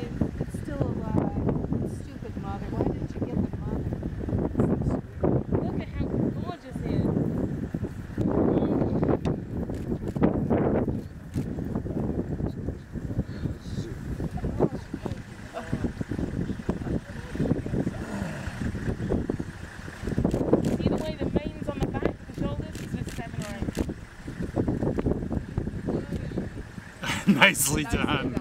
It's Nicely done.